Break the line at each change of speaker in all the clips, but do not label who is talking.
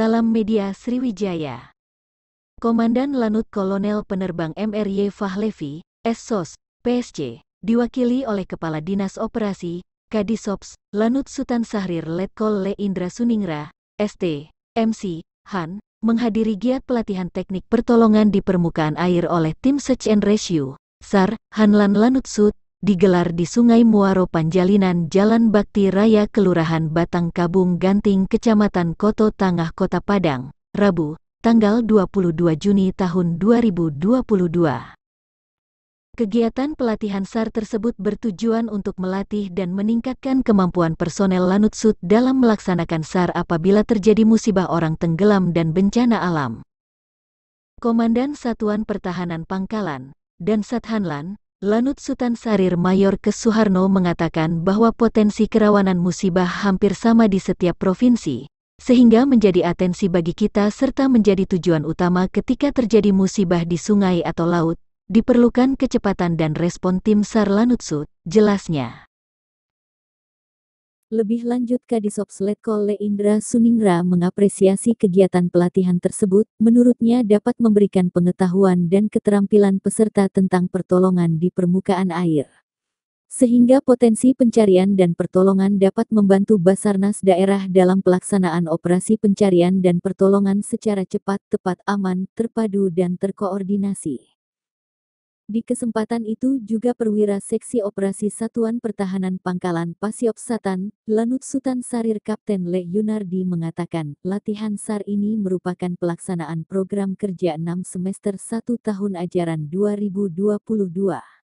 Salam Media Sriwijaya. Komandan Lanut Kolonel Penerbang MRY Fahlevi, SSOS, PSC, diwakili oleh Kepala Dinas Operasi, Kadisops, Lanut Sultan Sahrir Letkol Le Indra Suningra, ST, MC, Han, menghadiri giat pelatihan teknik pertolongan di permukaan air oleh tim Search and Rescue, SAR, Hanlan Lanut Sud, digelar di Sungai Muaro Panjalinan Jalan Bakti Raya Kelurahan Batang Kabung Ganting Kecamatan Koto Tangah Kota Padang, Rabu, tanggal 22 Juni tahun 2022. Kegiatan pelatihan SAR tersebut bertujuan untuk melatih dan meningkatkan kemampuan personel Lanut Sud dalam melaksanakan SAR apabila terjadi musibah orang tenggelam dan bencana alam. Komandan Satuan Pertahanan Pangkalan, dan Sathanlan, Lanut Sultan Sarir Mayor Kesuharno mengatakan bahwa potensi kerawanan musibah hampir sama di setiap provinsi, sehingga menjadi atensi bagi kita serta menjadi tujuan utama ketika terjadi musibah di sungai atau laut, Diperlukan kecepatan dan respon tim SAR Lanutsut, jelasnya.
Lebih lanjut Kadisops Letkol Le Indra Suningra mengapresiasi kegiatan pelatihan tersebut, menurutnya dapat memberikan pengetahuan dan keterampilan peserta tentang pertolongan di permukaan air. Sehingga potensi pencarian dan pertolongan dapat membantu Basarnas daerah dalam pelaksanaan operasi pencarian dan pertolongan secara cepat, tepat, aman, terpadu dan terkoordinasi. Di kesempatan itu juga perwira seksi operasi Satuan Pertahanan Pangkalan Pasiop Satan, Lanut Sultan Sarir Kapten Le Yunardi mengatakan, latihan SAR ini merupakan pelaksanaan program kerja 6 semester 1 tahun ajaran 2022.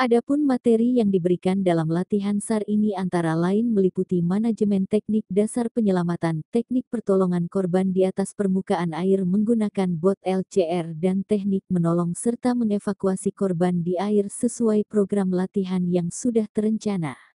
Adapun materi yang diberikan dalam latihan SAR ini antara lain meliputi manajemen teknik dasar penyelamatan, teknik pertolongan korban di atas permukaan air menggunakan bot LCR dan teknik menolong serta mengevakuasi korban di air sesuai program latihan yang sudah terencana.